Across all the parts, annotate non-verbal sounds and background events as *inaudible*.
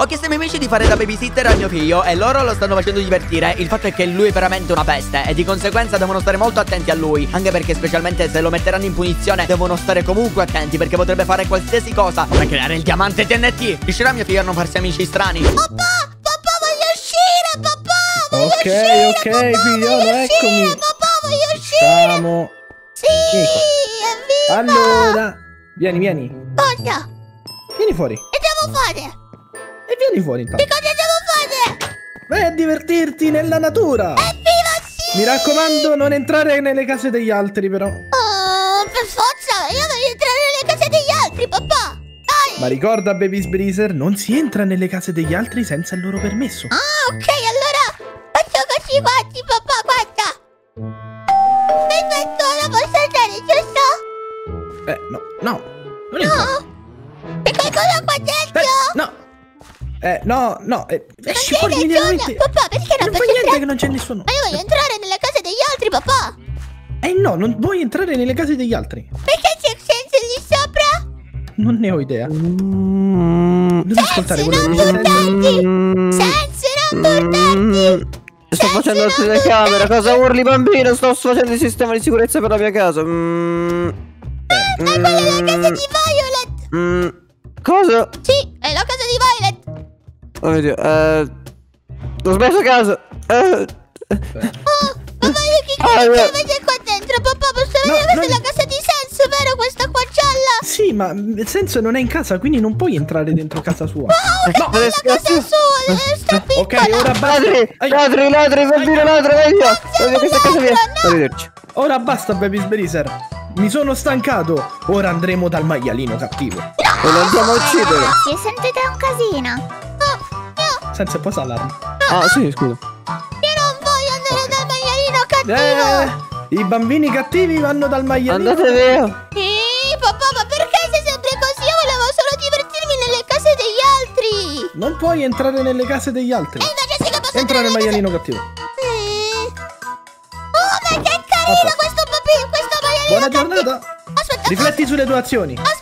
Ho chiesto ai miei amici di fare da babysitter a mio figlio e loro lo stanno facendo divertire. Il fatto è che lui è veramente una peste e di conseguenza devono stare molto attenti a lui. Anche perché specialmente se lo metteranno in punizione devono stare comunque attenti perché potrebbe fare qualsiasi cosa come creare il diamante TNT. Riuscirà mio figlio a non farsi amici strani? Papà, papà voglio uscire, papà, voglio Ok, uscire, ok, papà, figliolo, voglio eccomi. uscire, papà, voglio uscire. Siamo. Sì, Vieni evviva. Allora, vieni, vieni. Cosa? Vieni fuori. Che devo fare? E vieni fuori intanto. Che cosa devo fare? Vai a divertirti nella natura. Evviva, sì. Mi raccomando, non entrare nelle case degli altri, però. Oh, per forza, io voglio entrare nelle case degli altri, papà. Dai. Ma ricorda, Baby Breezer, non si entra nelle case degli altri senza il loro permesso. Ah, ok, allora faccio così, guardi, papà, guarda. Perfetto, ora posso andare, giusto? Eh, no, no. Non. No? C'è qualcosa qua dentro? Eh, no. Eh, no, no. Eh, esci fuori immediatamente. Papà, perché non Non fa posso niente entrare? che non c'è nessuno. Ma io voglio entrare nelle case degli altri, papà. Eh no, non vuoi entrare nelle case degli altri. Perché c'è senso lì sopra? Non ne ho idea. Non ascoltare Senso, quello non che dice. buttarti. Senso, non buttarti. Sto facendo la telecamera, cosa urli bambino? Sto facendo il sistema di sicurezza per la mia casa. Mm. È quella della casa di Violet. Mm. Cosa? Sì, è la casa di Violet. Oh mio dio, eh. Ho smesso casa. Eh. Oh, papà, io che Ah, cazzo eh. avete qua dentro? Papà, posso No, vedere? Questa è la casa di Senso, vero? Questa qua gialla. Sì, ma senso non è in casa, quindi non puoi entrare dentro casa sua. No, Ma la casa sua, deve stare Ok, piccola. ora basta. Ladri, ladri, ladri, bambino, ladri, vai via. Via, questa è casa mia. ladro, no. Arrivederci. Ora basta, Baby Breezer. Mi sono stancato. Ora andremo dal maialino cattivo. E lo andiamo a uccidere. Si sentite un casino. No, no, Senza posa allarme. Ah, sì, scusa. io non voglio andare dal maialino cattivo. Eh, i bambini cattivi vanno dal maialino. Andate via. Sì, papà, ma perché sei sempre così? Io volevo solo divertirmi nelle case degli altri. Non puoi entrare nelle case degli altri. E invece sì che posso Entra nel entrare nelle maialino cattivo. case- Mm. Oh, ma che carino posto. questo papino, questo maialino Buona cattivo. giornata. Aspetta, Rifletti sulle tue azioni. aspetta,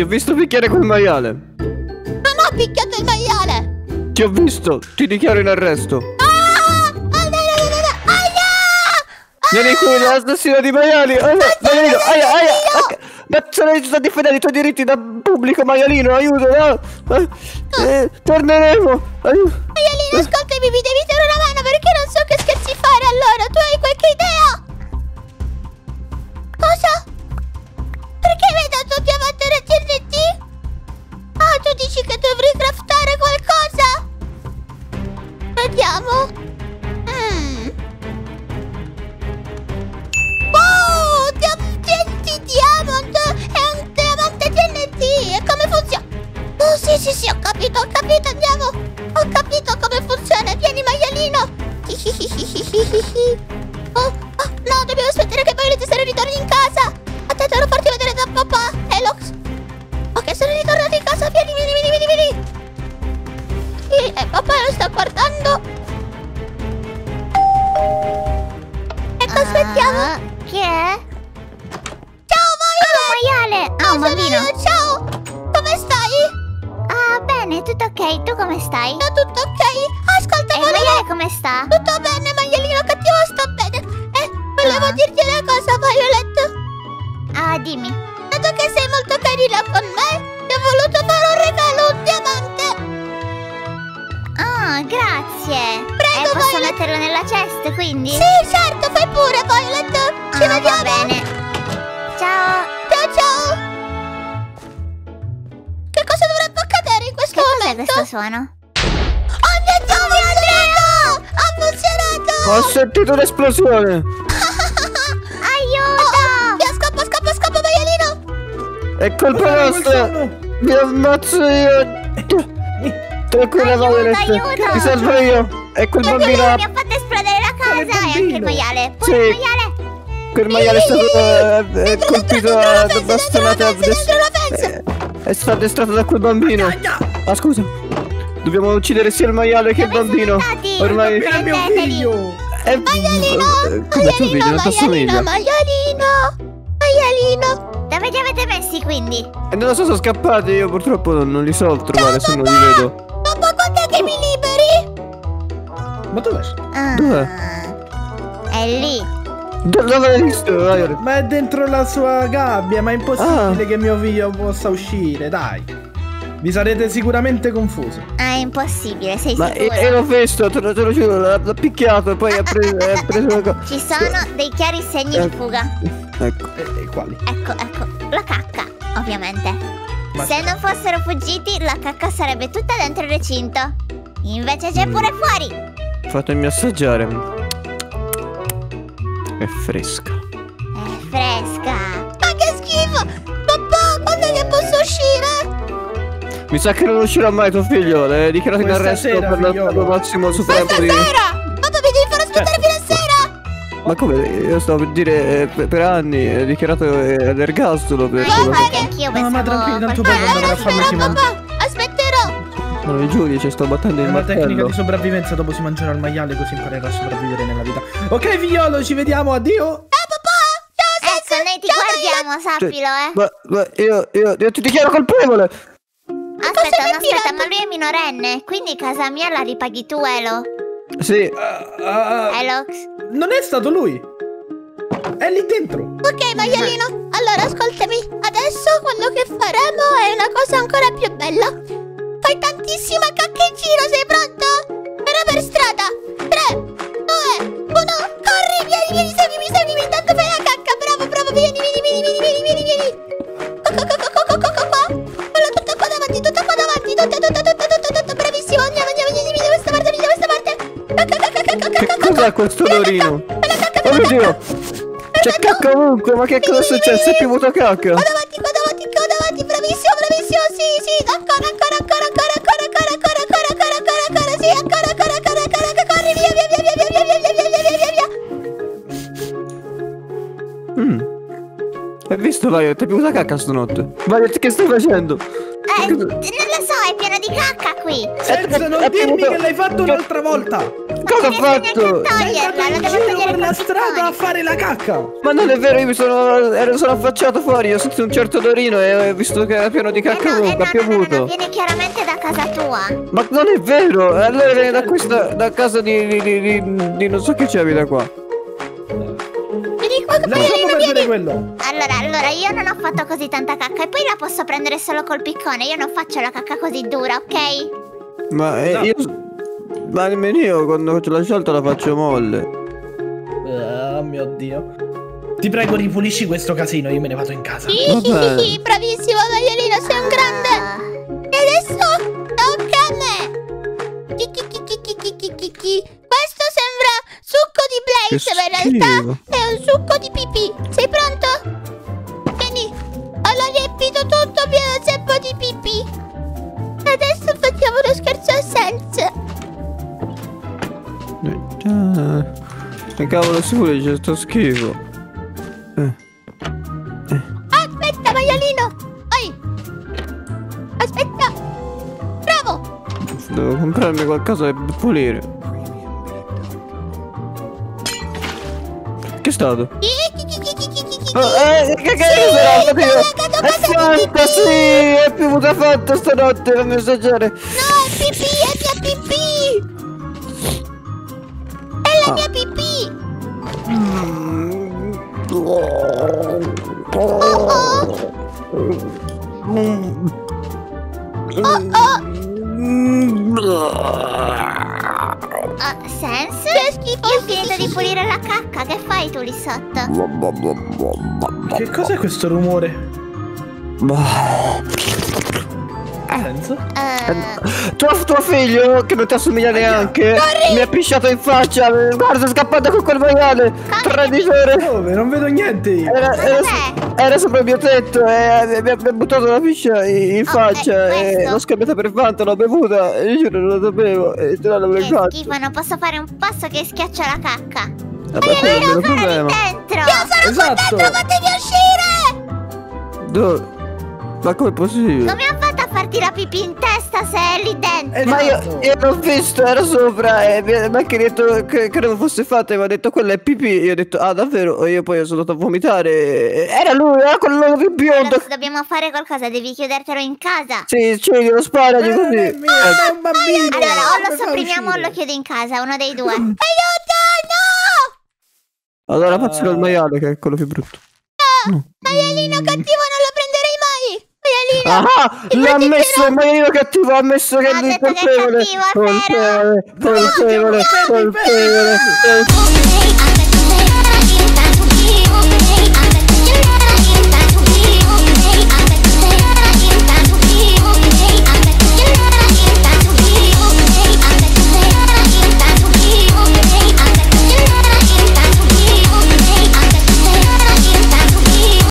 Ti ho visto picchiare quel maiale. Non ho picchiato il maiale! Ti ho visto. Ti dichiaro in arresto. Vieni qui, l'assassino di maiali. Aia, maialino, aia, aia. Ma sono sto a difendere i tuoi diritti da pubblico maialino. Aiuto, no. Eh, eh, torneremo. Aiuto. Maialino, ascoltami, mi devi dare una mano Chi è? Ciao maiale! Ciao maiale! Ah, un bambino! ciao! Come stai? Ah, bene, tutto ok. Tu come stai? No, tutto ok. Ascolta, e volevo... il maiale come sta? Tutto bene, maialino cattivo, sta bene. Eh, volevo ah. dirti una cosa, Violet. Ah, dimmi. Dato che sei molto carina con me, ti ho voluto fare un regalo, un diamante. Ah, grazie. Prego, E posso Violet. metterlo nella cesta, quindi? Sì, certo, fai pure, Violet. Ci Ah, vediamo. va bene. Ciao. Ciao, ciao. Che cosa dovrebbe accadere in questo Che cos'è momento? questo suono? Oh mio Dio, ha funzionato! Ha funzionato! Ho sentito un'esplosione. *laughs* Aiuto! Via, scappa, scappa, scappa, maialino! È colpa nostra. Vi ammazzo io. *laughs* Tranquilla, Aiuto, Violet. aiuto. Ti salvo io. E quel Mi bambino. ha fatto esplodere la casa e anche il maiale. Pure Sì. il maiale. Quel maiale è stato eh, è Dentro, colpito dentro, dentro la da bastonate a fence. È stato addestrato da quel bambino. Ah, scusa. Dobbiamo uccidere sia il maiale che il bambino. Ormai. Era mio Prendeteli. figlio! È... Maialino! Eh, Come tuo figlio, non Maialino, t'assomiglia. maialino! Maialino! Dove li avete messi quindi? Non lo so, sono scappati. Io purtroppo non, non li so trovare se non li vedo. Ma dov'è? Ah, Dov'è? È lì. Do- Dove l'hai visto? Ma è dentro la sua gabbia, ma è impossibile Ah. che mio figlio possa uscire, dai. Vi sarete sicuramente confusi. Ah, è impossibile, sei Ma sicuro? io l'ho visto, te lo, te lo giuro, l'ha, picchiato e poi ha preso, ha *laughs* preso la co- Ci sono dei chiari segni Eh. di fuga. Ecco. E, e quali? Ecco, ecco, la cacca, ovviamente. Ma- Se non fossero fuggiti, la cacca sarebbe tutta dentro il recinto. Invece c'è pure fuori. Fatemi assaggiare. È fresca. È fresca. Ma che schifo! Papà, quando che posso uscire? Mi sa che non uscirà mai tuo figlio. L'hai dichiarato in Questa arresto sera, per l'altro massimo supremo di. Stasera! Papà, mi devi far aspettare Certo. fino a sera! Ma come? Io stavo per dire eh, per, per anni. È dichiarato eh, all'ergastolo per. Ma infatti anch'io No, ma pensavo tranquilli, tanto poi quando aspetterò, mangia. papà! Aspetterò! Sono i giudici, sto battendo È il una tecnica di sopravvivenza, dopo si mangerà il maiale così imparerà a sopravvivere nella vita. Ok, figliolo, ci vediamo, addio! Ah, papà! Ciao, Ecco, Sens! noi ti Ciao, guardiamo, Cioè, sappilo, eh. Ma, ma io, io, io ti dichiaro colpevole. Aspetta, no, aspetta, ma lui è minorenne, quindi casa mia la ripaghi tu, Elo. Sì. Ah, ah, Elox. non è stato lui! È lì dentro! Ok, maialino, allora ascoltami. Adesso quello che faremo è una cosa ancora più bella. Fai tantissima cacca in giro, sei pronto? Però per strada. 3, 2, 1, corri, vieni, vieni, seguimi, seguimi. Intanto fai la cacca, bravo, bravo, vieni, vieni, vieni, vieni, vieni, vieni, vieni. Qua. Fallo tutto qua davanti, tutto qua davanti, tutto, tutto, tutto, tutto, tutto, bravissimo. Andiamo, andiamo, vieni, vieni da questa parte, vieni da questa parte. Cacca, cacca, cacca, cacca, Che cacca. cos'è questo odorino? Oh mio dio! C'è cacca ovunque, ma che cosa è successo? È piovuto cacca! Qua davanti, sì, sì, ancora, ancora, ancora, ancora, ancora, ancora, ancora, ancora, ancora, ancora, ancora, sì, ancora, ancora, ancora, ancora, ancora, corri via, via, via, via, via, via, via, via, via, via, via, via. Mm. Hai visto, Violet? È piovuta cacca stanotte. Violet, che stai facendo? Eh, non lo so, è pieno di cacca qui. Senza non dirmi che l'hai fatto un'altra volta! Cosa ho fatto? toglierla, andato la in devo giro per la strada a fare la cacca! Ma non è vero, io mi sono. ero sono affacciato fuori, ho sentito un certo odorino e ho visto che era pieno di Eh cacca no, eh no, ovunque, ha no, no, no, piovuto. viene chiaramente da casa tua. Ma non è vero! Allora viene da questa. da casa di. di, di, di- di non so chi ci abita qua. Vieni qua, Lasciamo perdere quello! Allora, allora, io non ho fatto così tanta cacca e poi la posso prendere solo col piccone. Io non faccio la cacca così dura, ok? Ma eh, No. io. Ma nemmeno io quando faccio la scelta la faccio molle. Ah, oh mio dio. Ti prego, ripulisci questo casino, io me ne vado in casa. Sì, Vabbè. bravissimo, maialino, sei un grande. E adesso tocca a me. Chi, chi, chi, chi, chi, chi, chi, chi. Questo sembra succo di Blaze, ma in realtà è un succo di pipì. Sei pronto? Che cavolo si vuole c'è sto schifo. Eh. Aspetta, maialino. Oi. Aspetta. Bravo. Devo comprarmi qualcosa per pulire. Che è stato? Oh, eh, che che è stato? È Fanta stanotte, fammi assaggiare. No, oh! Oh oh! Ah, Sense? Che schifo! Io ho finito di pulire la cacca, che fai tu lì sotto? Che cos'è questo rumore? Eh, Tuo, tuo figlio, che non ti assomiglia neanche, mi ha pisciato in faccia. Guarda, è scappato con quel maiale. Traditore. Dove? Non vedo niente io. Era, era, era sopra il mio tetto e mi ha, mi ha buttato la piscia in, in faccia è e questo? l'ho scambiata per Fanta, l'ho bevuta e io non lo sapevo e te l'avevo in che faccia. schifo, non posso fare un passo che schiaccio la cacca. Vabbè, quello non è un Fuori problema. dentro! Esatto. Fatemi uscire! Dove? Ma possibile? Come ha fatto a farti la pipì in testa se è lì dentro? Ma io, io l'ho visto, era sopra e mi mi ha detto che, che non fosse fatta e mi ha detto quella è pipì. Io ho detto, ah davvero? E io poi sono andato a vomitare. Era lui, era quello più biondo. Adesso dobbiamo fare qualcosa, devi chiudertelo in casa. Sì, cioè, glielo sparagli Ma non così. è mio, è un bambino. Allora, o lo sopprimiamo o lo chiudi in casa, uno dei due. *laughs* Aiuto! No! Allora pazzerò il maiale che è quello più brutto. Maialino cattivo non lo Maialino! Ah, l'ha messo il maialino cattivo, ha ammesso che è colpevole. Colpevole, colpevole, colpevole.